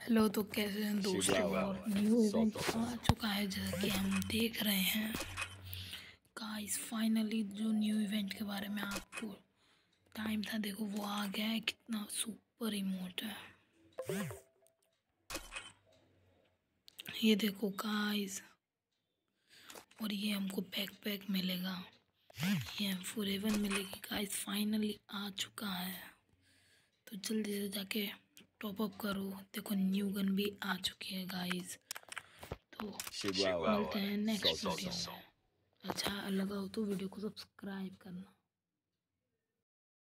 Hello तो कैसे हैं दोस्तों? और न्यू इवेंट आ चुका है जैसा कि हम देख रहे हैं। गाइस फाइनली जो न्यू इवेंट के बारे में आपको टाइम था देखो वो आ गया है। कितना सुपर इमोट है। ये देखो गाइस और ये हमको पैक पैक मिलेगा। ये फोर एवन मिलेगी। गाइस फाइनली आ चुका है। तो जल्दी से जाके टॉप अप करो। देखो न्यू गन भी आ चुकी है गाइस तो मिलते हैं नेक्स्ट वीडियो में। अच्छा लगा हो तो वीडियो को सब्सक्राइब करना।